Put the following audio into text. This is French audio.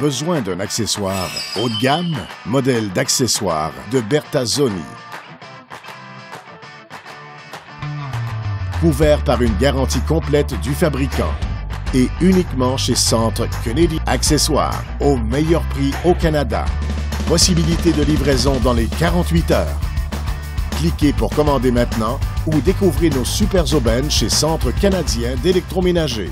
Besoin d'un accessoire haut de gamme? Modèle d'accessoire de Bertazzoni. Couvert par une garantie complète du fabricant et uniquement chez Centre Kennedy Accessoires, au meilleur prix au Canada. Possibilité de livraison dans les 48 heures. Cliquez pour commander maintenant ou découvrez nos super aubaines chez Centre canadien d'électroménager.